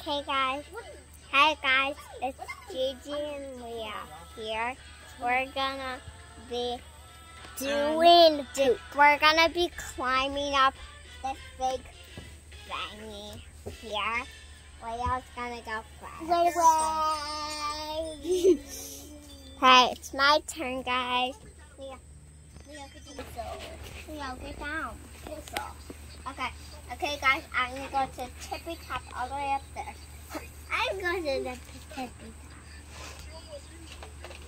Okay, guys. hey guys. It's Gigi and Leo here. We're gonna be doing. Um, Do, we're gonna be climbing up this big thingy here. Leo's gonna go first. Wait, hey, it's my turn, guys. Leo, Leo, could you go? Leo, get down. Okay, okay, guys. I'm gonna go to tippy top all the way up there. I'm going to the tippy top.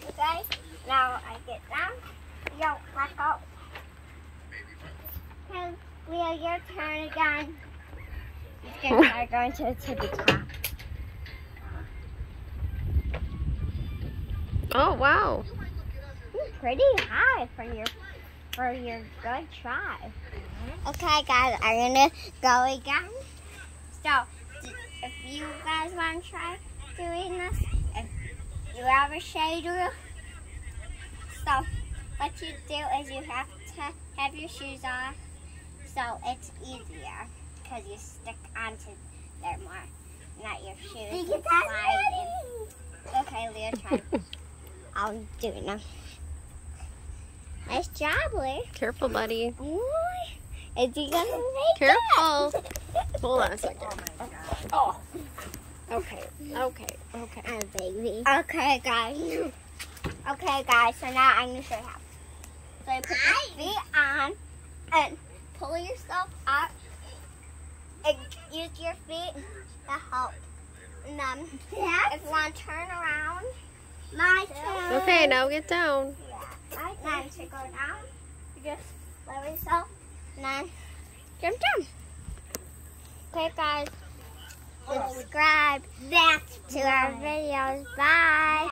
Okay, now I get down. Yo, let go. Okay, Leo, your turn again. Gonna start going to the tippy top. Oh, wow. You're pretty high for your for your good try. Okay, guys, I'm gonna go again. So, if you guys want to try doing this, if you have a shade roof, so what you do is you have to have your shoes off, so it's easier because you stick onto there more, not your shoes slide in. Okay, Leo, try. I'll do it now. Nice job, Leo. Careful, buddy. Boy, is he gonna make Careful. it? Hold on a second. Oh, oh. Okay. Okay. Okay. Oh, baby. Okay, guys. Okay, guys. So now I'm gonna show you how. So you put your feet on and pull yourself up and use your feet to help. And then if you want to turn around, my turn. Okay, now get down. Yeah. Then to go down, you just lower yourself and then jump. Okay, guys. Subscribe back to our videos. Bye.